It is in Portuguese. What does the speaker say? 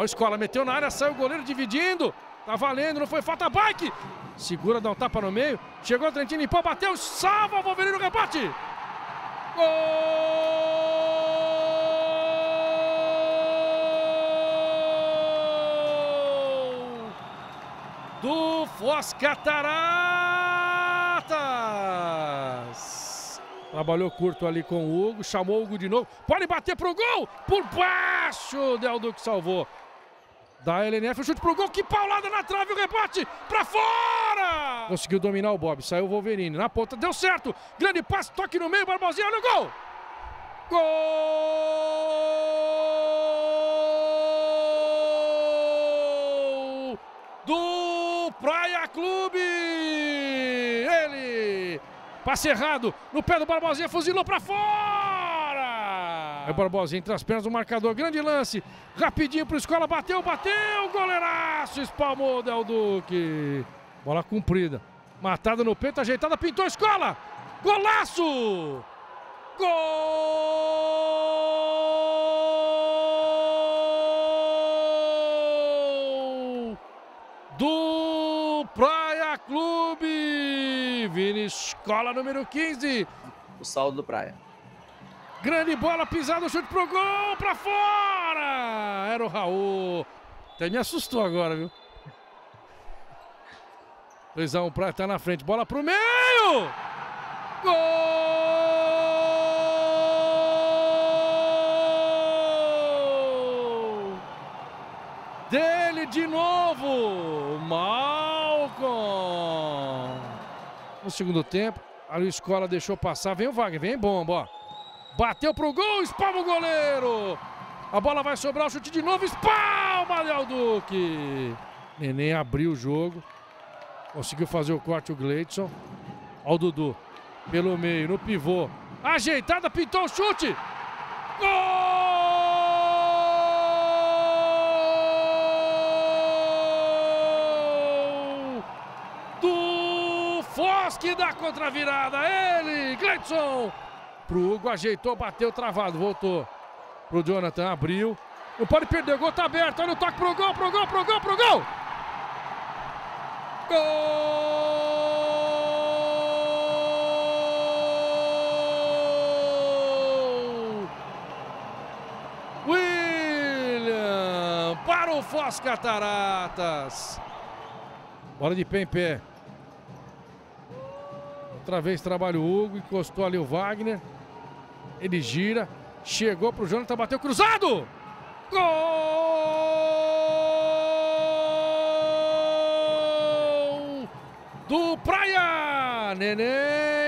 A escola, meteu na área, saiu o goleiro dividindo. Tá valendo, não foi falta, bike. Segura, dá um tapa no meio. Chegou o Trentino, limpou, bateu, salva o Wolverine no rebate. Gol! Do Foz Cataratas. Trabalhou curto ali com o Hugo, chamou o Hugo de novo. Pode bater pro gol! Por baixo, Del Duque salvou. Da LNF, o chute pro gol, que paulada na trave, o rebate pra fora! Conseguiu dominar o Bob, saiu o Wolverine na ponta, deu certo! Grande passe, toque no meio, Barbosinha, olha o gol! Gol! Do Praia Clube! Ele! Passe errado, no pé do Barbosinha, fuzilou pra fora! É o Barbosinha entre as pernas do marcador, grande lance, rapidinho pro Escola, bateu, bateu, goleiraço, espalmou o Del Duque. Bola comprida, matada no peito, ajeitada, pintou Escola! Golaço! Gol do Praia Clube. Vini Escola número 15. O saldo do Praia. Grande bola, pisada, chute pro gol, pra fora! Era o Raul. Até me assustou agora, viu? 2x1, Praia tá na frente, bola pro meio! Gol! Dele de novo, Malcom. No segundo tempo, a Luiz Escola deixou passar, vem o Wagner, vem bomba, ó. Bateu pro gol, espalma o goleiro. A bola vai sobrar, o chute de novo, espalma, Léo Duque. Neném abriu o jogo. Conseguiu fazer o corte o Gleidson. Ó o Dudu. Pelo meio, no pivô. Ajeitada, pintou o chute. Gol! Do Foz que dá contra a virada. Ele, Gleidson. Pro Hugo, ajeitou, bateu, travado, voltou. Pro Jonathan, abriu. Não pode perder, o gol tá aberto. Olha o toque pro gol, pro gol, pro gol, pro gol. Gol! William para o Foz Cataratas. Bola de pé em pé. Outra vez trabalha o Hugo, encostou ali o Wagner. Ele gira, chegou pro Jonathan, bateu cruzado. Gol do Praia, 8.